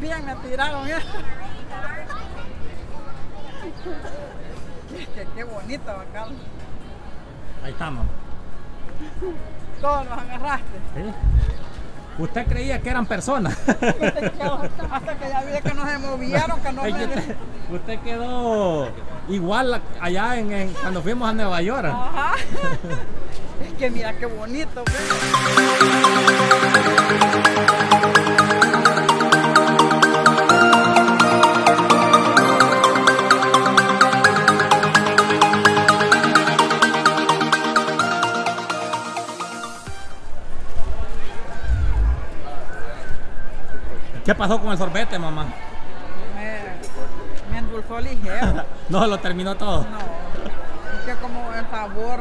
Bien me tiraron esto. qué, qué, bonito, acá. Ahí estamos. Todos los agarraste. ¿Sí? ¿Usted creía que eran personas? Hasta que ya vi que no se movieron, que no me... usted, usted quedó igual allá en, en- cuando fuimos a Nueva York. Ajá. Es que mira qué bonito. ve. ¿Qué pasó con el sorbete, mamá? Me, me endulzó ligero. No, lo terminó todo. No. Es que como el sabor.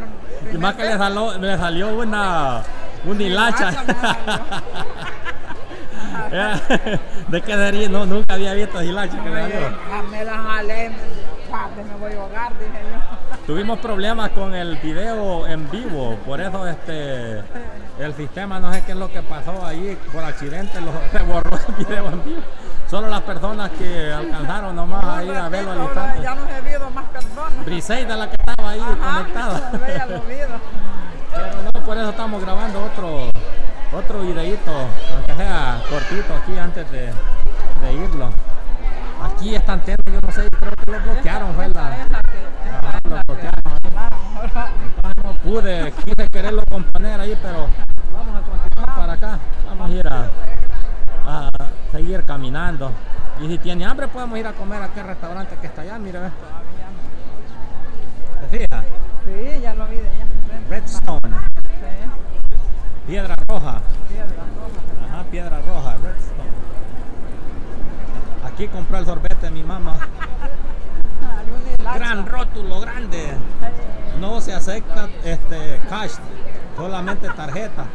Y más que le salió, le salió una, una hilacha. ¿De qué sería? No, nunca había visto hilacha que le salió. Me la jalé. Me voy a ahogar, dije yo. Tuvimos problemas con el video en vivo, por eso este el sistema no sé qué es lo que pasó ahí, por accidente lo, se borró el video en vivo. Solo las personas que alcanzaron nomás a ir a verlo al instante. Ya no he visto más personas. Briseida la que estaba ahí Ajá, conectada. Pero no, por eso estamos grabando otro otro videito, aunque sea cortito aquí antes de, de irlo. Aquí esta antena, yo no sé, creo que lo bloquearon, fue la, Ajá, lo bloquearon. Ah, Entonces no pude, quise quererlo componer ahí, pero vamos a continuar para acá. Vamos a ir a, a seguir caminando. Y si tiene hambre, podemos ir a comer a aquel restaurante que está allá, mire, ve. ¿Se fija? Sí, ya lo vi de allá. Redstone, Sí, piedra roja. piedra roja. Ajá, piedra roja, Redstone. Aquí compró el sorbete de mi mamá. Ah. Gran rótulo, grande. No se acepta este cash, solamente tarjeta.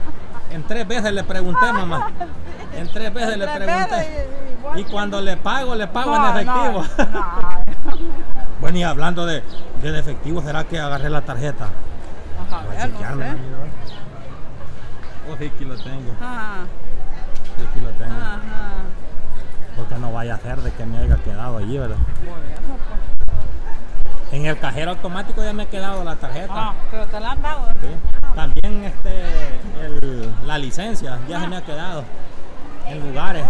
En tres veces le pregunté, mamá. En tres veces le pregunté. y- cuando le pago, le pago No, en efectivo. no, no. Bueno, y hablando de, del efectivo, ¿será que agarré la tarjeta? Ajá, ver, no sé. Oh, sí, aquí lo tengo. Ajá, Sí, aquí lo tengo. Porque no vaya a ser de que me haya quedado allí, ¿verdad? En el cajero automático ya me ha quedado la tarjeta. Ah, pero te la han dado. Sí. También este, el- la licencia ya se me ha quedado en lugares.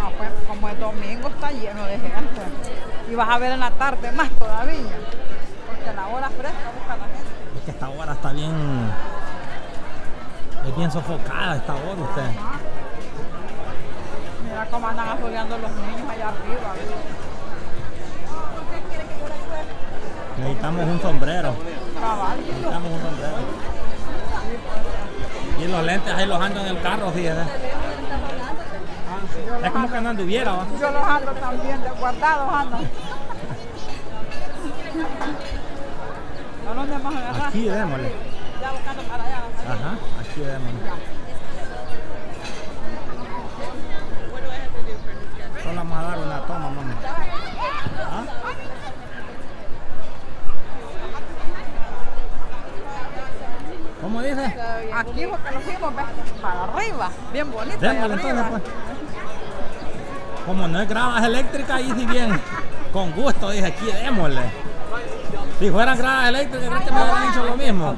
Ah, pues como el domingo está lleno de gente. Y vas a ver en la tarde más todavía. Porque la hora fresca busca la gente. Es que esta hora está bien. Es bien sofocada esta hora usted. Ajá. Mira cómo andan afogueando los niños allá arriba. Necesitamos un sombrero. Necesitamos un sombrero. Y los lentes ahí los ando en el carro, fíjese. Es como que no anduviera, ¿va? Yo los ando también, de guardados andan. ¿A dónde más agarrar? Aquí démosle. Ajá, aquí démosle. Solo vamos a dar una toma, mamá. ¿Ah? ¿Cómo dice? Aquí porque nos fuimos para arriba, bien bonito. Démosle entonces, pues. Como no es gradas eléctricas, ahí sí bien. Con gusto, dije, aquí démosle. Si fueran gradas eléctricas, creo que me hubieran dicho lo mismo.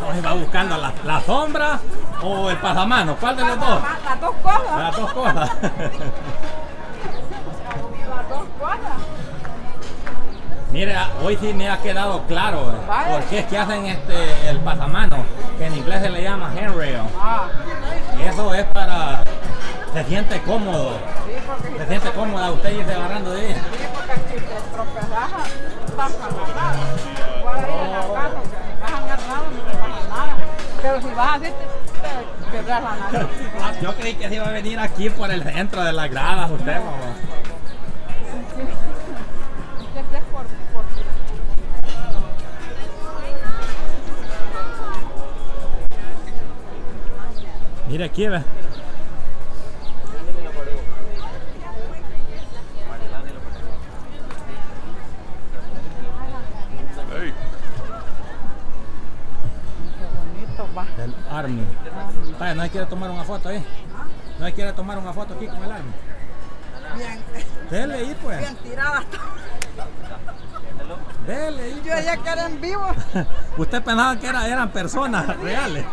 Vamos a ir buscando la, la sombra o el pasamano. ¿Cuál de los dos? Las dos cosas. Las dos cosas. Mire, ah, hoy sí me ha quedado claro eh, Vale. por qué es que hacen este el pasamano, que en inglés se le llama handrail. Ah, Eso es para se siente cómodo, sí, porque, se siente cómoda usted irse agarrando de ella. sí, porque si te tropezas, estás agarrado. Igual ahí en la casa, si vas agarrado, no te pasa nada. Pero si vas así, te, te quebras la nariz. Ah, Yo creí que se iba a venir aquí por el centro de las gradas usted, mamá. Mira, quiebra. Hey. El Army. No hay que ir a tomar una foto, ¿eh? No hay que tomar una foto aquí con el Army. Bien. Dele ahí, pues. Bien tirada. Dele ahí. Yo ya pues. que era en vivo. Usted pensaba que eran personas reales.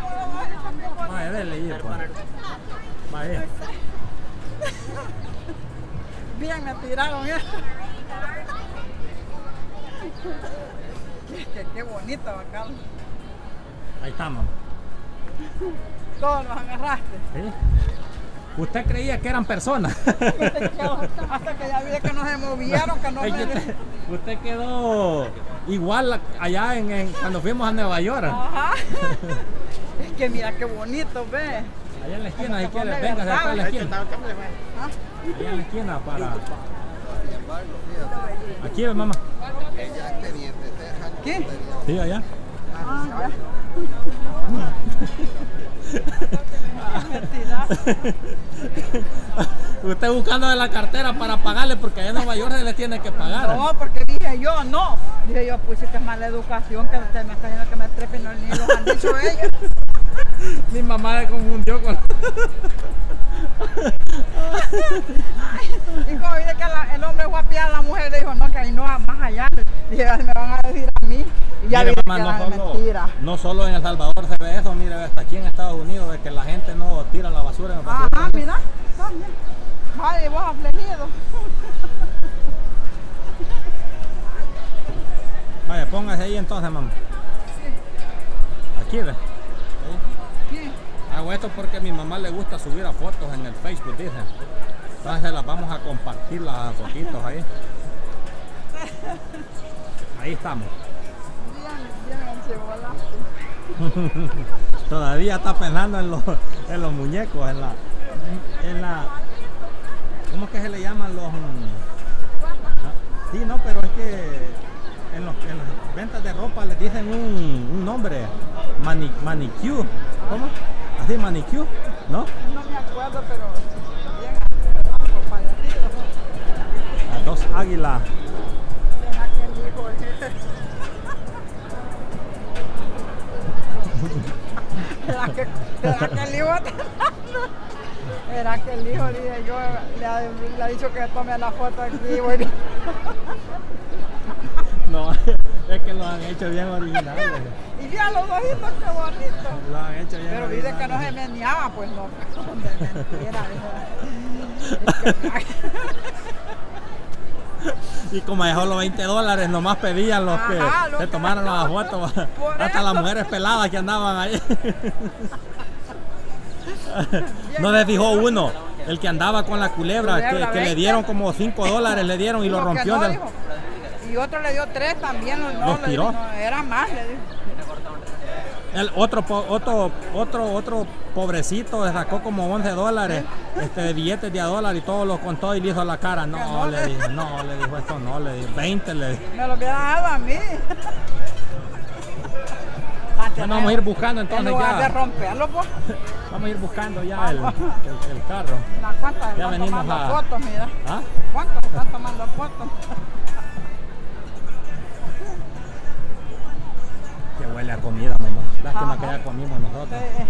Dele ahí pues. Vaya. Bien me tiraron esto. Qué, qué, qué bonito, bacán. Ahí estamos. Todos los agarraste. ¿Sí? Usted creía que eran personas. Hasta que ya vi que no se movieron, que no me... usted, usted quedó igual allá en, en- cuando fuimos a Nueva York. Ajá. Es que mira qué bonito, ve. Allá en la esquina, si Como que quiere, pone venga acá a la esquina. Allá en la esquina para. Aquí, ve, mamá. ¿Qué? Sí, allá. Ah, ya. Usted buscando de la cartera para pagarle porque allá en Nueva York se le tiene que pagar. No, porque dije yo, no. Dije yo, pues sí que es mala educación, que usted me está diciendo que me trepen, no, ni los han dicho ellos. Mi mamá se confundió con. Y como dice que la- el hombre fue a la mujer, le dijo, no, que ahí no, más allá. Dije, me van a decir a mí. Y ya Mire, que mamá, era no solo, mentira. no solo en El Salvador se ve eso, mire, hasta aquí en Estados Unidos, de que la gente no tira la basura en el Ajá, mira. también. Vos afligido. Vaya, póngase ahí entonces, mamá. Aquí, ve. Hago esto porque mi mamá le gusta subir a fotos en el Facebook, dice. Entonces las vamos a compartir las fotitos ahí. Ahí estamos. Todavía está pensando en los, en los muñecos, en la, en la, ¿cómo es que se le llaman los? Sí, no, pero es que en, las ventas de ropa les dicen un, un nombre, mani, manicure, ¿cómo? Así manicure, ¿no? No me acuerdo, pero bien. Las dos águilas. Será que el hijo ¿Será que, el hijo ¿Será que el hijo dije yo le ha, le ha dicho que tome la foto aquí? Es que lo han hecho bien originales. y mira los ojitos, qué bonito. Lo han hecho bien Pero dice que no se meneaba, pues no. Mentira. Y como dejó los 20 dólares, nomás pedían los que Ajá, se tomaron las fotos. Hasta las mujeres peladas que andaban ahí. No se fijó uno, el que andaba con la culebra, que, le 20. dieron como 5 dólares, le dieron y lo rompió. del- dijo. Y otro le dio tres también. No, ¿Los tiró? no, era más, le dijo. El otro, otro, otro, otro pobrecito sacó como 11 dólares este, de billetes de a dólar y todo lo contó y le hizo la cara. No, no le dijo, no, le dijo esto, no, le dijo 20, le dijo. Me lo hubiera dado a mí. Bueno, vamos a ir buscando En entonces de ya. romperlo, pues. Vamos a ir buscando ya el, el, el carro. Mira, ¿Cuántas Ya venimos a- fotos, mira? ¿Ah? ¿Cuántos están tomando fotos? Que huele a comida, mamá. Lástima Ajá. que ya comimos nosotros. Eh,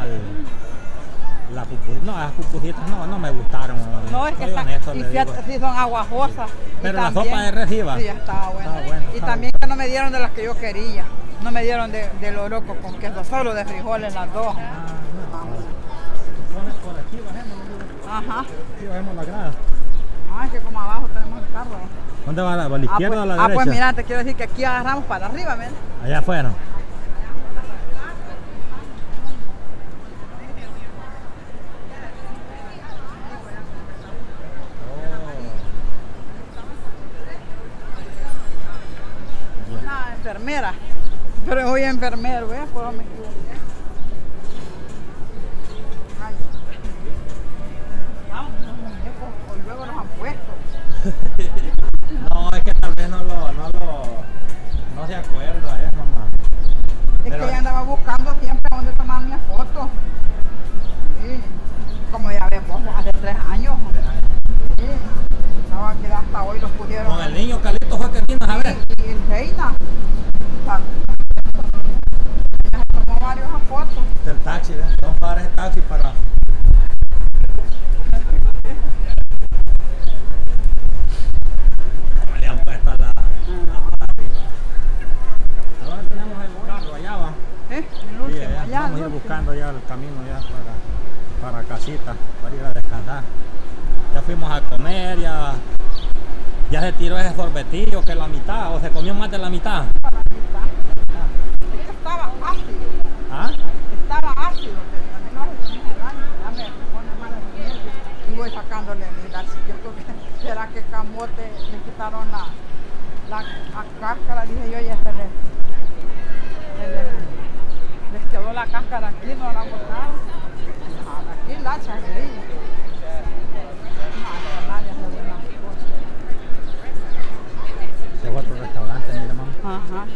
Al- la pupu- no, las pupujitas no, no me gustaron. No, es que Soy están, honesto, y digo. sí son aguajosas. Y Pero la también- sopa de reciba. Sí, estaba buena. Estaba buena, y estaba también que no me dieron de las que yo quería. No me dieron de, de loroco con queso, solo de frijoles las dos. Ah, Por, por aquí bajemos, Ajá. aquí bajemos la grada. Ah, que como abajo tenemos el carro. ¿Dónde va? ¿A la, a la izquierda ah, o a pues, la ah, derecha? pues mira, te quiero decir que aquí agarramos para arriba. Allá afuera. Enfermera. Pero hoy enfermero, ¿ves? Por me equivoqué. Pero- que ya el camino ya para, para casita, para ir a descansar. Ya fuimos a comer, ya, ya se tiró ese sorbetillo que la mitad, o se comió más de la mitad. Estaba ácido. ¿Ah? Estaba ácido, pero a mí no hace mucho daño. Ya me, me pone mal el diente. Y voy sacándole yo creo que será que camote le quitaron la, la, la cáscara, dije yo, ya se le, se le- les quedó la cáscara aquí, no la botaron. Ah, Aquí la. Este es otro restaurante, mira mamá. Ajá.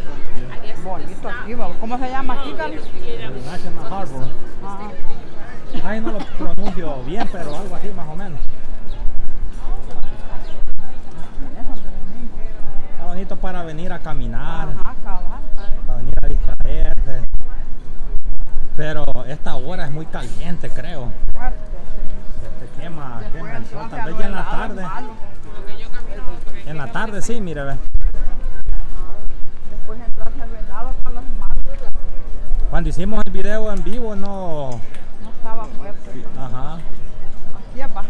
Bonito aquí. ¿cómo se llama aquí, Carlos? National Harbor. Ajá. Ahí no lo pronuncio bien, pero algo así más o menos. Está bonito para venir a caminar, Ajá, cabal, padre. para venir a distraerse. Pero esta hora es muy caliente, creo. Fuerte, quema, quema el sol. Tal vez ya en la tarde. En la tarde sí, mire, ve. Después entrarse al venado con los malos. Cuando hicimos el video en vivo, no. No estaba fuerte. Ajá. Aquí va,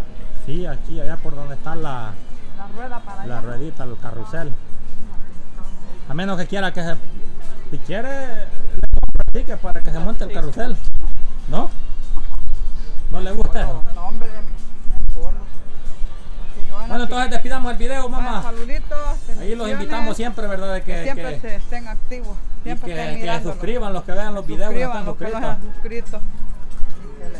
Sí, aquí, allá por donde está la, la rueda para la ruedita, el carrusel. A menos que quiera que se. Si quiere, ticket para que se monte el carrusel. ¿No? ¿No le gusta eso? No, hombre, Bueno, entonces despidamos el video, Bueno, mamá. saluditos. Ahí los invitamos siempre, ¿verdad? De que, siempre que- estén activos. y Siempre que, estén que mirándonos. suscriban los que vean los videos. Suscriban están los que no se suscritos.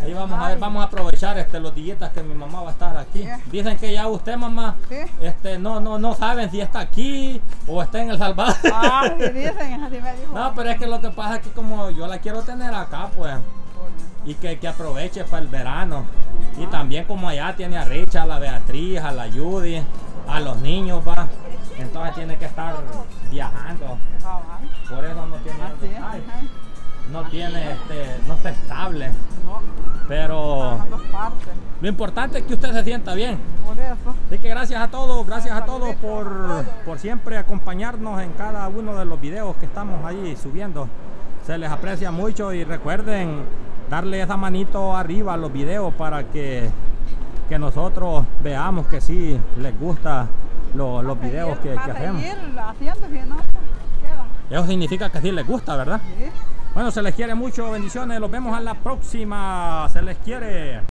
Ahí vamos a ver, vamos a aprovechar este, los dillitas que mi mamá va a estar aquí. Dicen que ya usted, mamá, Sí. este, no, no, no saben si está aquí o está en El Salvador. Ah, sí dicen, así me dijo. no, pero es que lo que pasa es que como yo la quiero tener acá, pues, y que, que aproveche para el verano. Y también como allá tiene a Richa, a la Beatriz, a la Judy, a los niños, va. Entonces tiene que estar viajando. Cabal. Por eso no tiene, Así ajá. No tiene, este, no está estable. No, Pero las dos partes. lo importante es que usted se sienta bien. Por eso. Así que gracias a todos, gracias a todos por, por siempre acompañarnos en cada uno de los videos que estamos ahí subiendo. Se les aprecia mucho y recuerden darle esa manito arriba a los videos para que, que nosotros veamos que sí les gusta lo- los videos que, hacemos. seguir haciendo, si no, queda. Eso significa que sí les gusta, ¿verdad? Sí. Bueno, se les quiere mucho, bendiciones, los vemos a la próxima, se les quiere.